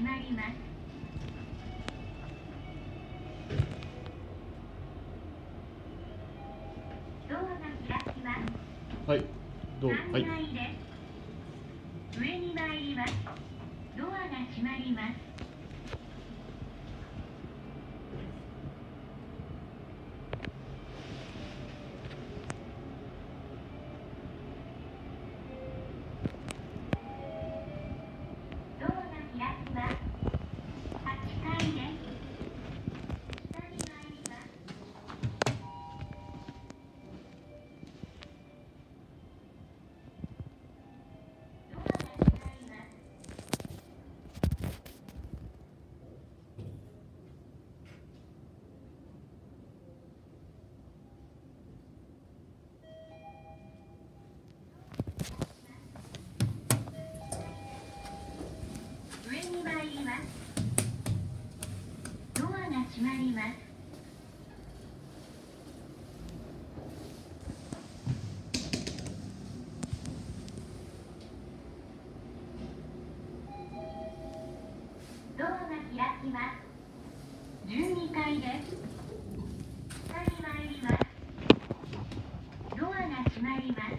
閉まりますドアが開きますはいどう？はい。3階です。上に参ります。ドアが閉まります。下にます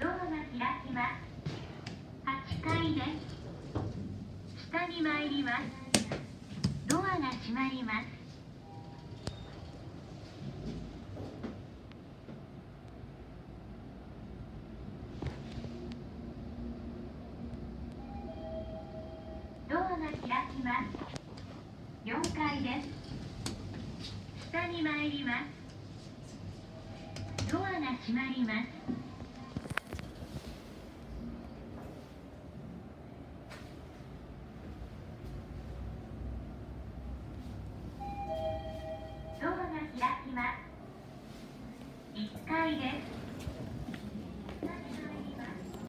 ドアが開きます。8階です下に参ります。ドアが閉まりますドアが開きます4階です下に参りますドアが閉まりますドアが開きます1階です。